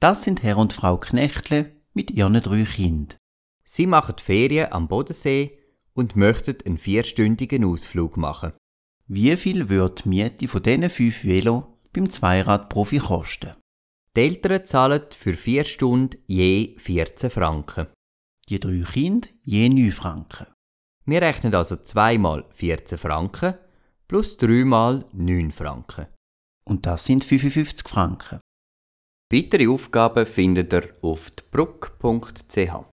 Das sind Herr und Frau Knechtle mit ihren drei Kindern. Sie machen Ferien am Bodensee und möchten einen vierstündigen Ausflug machen. Wie viel wird die Miete von diesen fünf Velo beim Zweiradprofi kosten? Die Eltern zahlen für vier Stunden je 14 Franken. Die drei Kinder je 9 Franken. Wir rechnen also zweimal 14 Franken plus dreimal 9 Franken. Und das sind 55 Franken. Weitere Aufgaben findet ihr auf dbruck.ch.